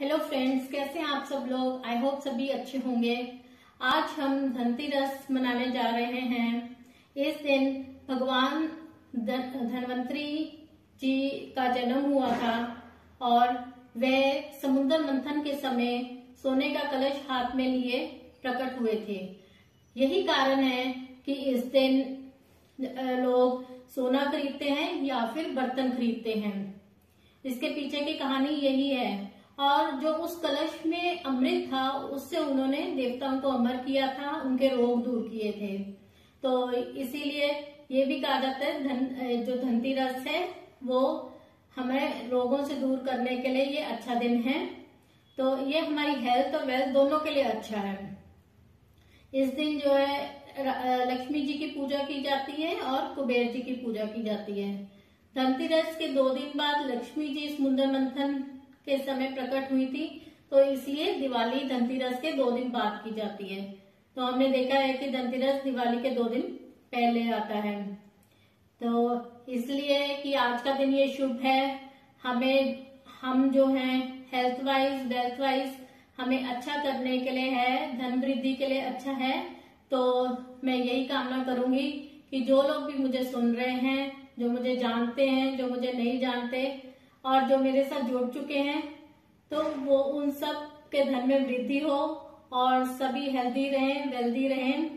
Hello friends कैसे हैं आप सब लोग? आई होप सभी अच्छे होंगे। आज हम धनतेरस मनाने जा रहे हैं। इस दिन भगवान धनवंतरी जी का जन्म हुआ था और वे समुद्र मंथन के समय सोने का कलश हाथ में लिए प्रकट हुए थे। यही कारण है कि इस दिन लोग सोना खरीदते हैं या फिर बर्तन खरीदते हैं। इसके पीछे की कहानी यही है और जो उस कलश में अमृत था, उससे उन्होंने देवताओं को अमर किया था, उनके रोग दूर किए थे। तो इसीलिए ये भी कहा जाता है, धन जो धनतेरस है, वो हमें रोगों से दूर करने के लिए ये अच्छा दिन है। तो ये हमारी हेल्थ और वेल्थ दोनों के लिए अच्छा है। इस दिन जो है लक्ष्मी जी की पूजा की जाती है और कुबेर जी की पूजा की जाती है। धनतेरस के दो दिन बाद लक्ष्मी जी समुद्र मंथन के समय प्रकट हुई थी तो इसलिए दिवाली धनतेरस के दो दिन बाद की जाती है। तो हमने देखा है कि धनतेरस दिवाली के दो दिन पहले आता है। तो इसलिए कि आज का दिन ये शुभ है। हमें, हम जो हैं हेल्थ वाइज वेल्थ वाइज हमें अच्छा करने के लिए है, धन वृद्धि के लिए अच्छा है। तो मैं यही कामना करूँगी कि जो लोग भी मुझे सुन रहे हैं, जो मुझे जानते हैं, जो मुझे नहीं जानते और जो मेरे साथ जुड़ चुके हैं तो वो उन सब के धन में वृद्धि हो और सभी हेल्दी रहें वेल्दी रहें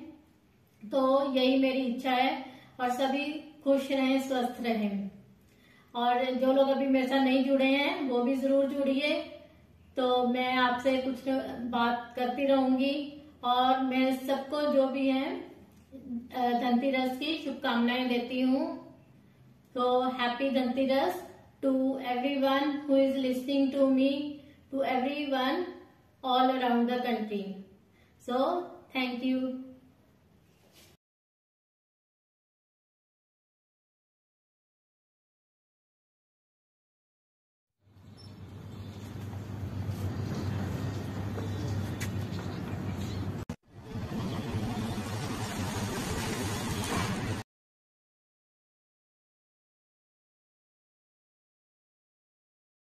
तो यही मेरी इच्छा है और सभी खुश रहें, स्वस्थ रहें। और जो लोग अभी मेरे साथ नहीं जुड़े हैं, वो भी ज़रूर जुड़िए। तो मैं आपसे कुछ बात करती रहूँगी और मैं सबको जो भी है धनतेरस की शुभकामनाएँ देती हूँ। तो happy Dhanteras to everyone who is listening to me, to everyone all around the country. So thank you.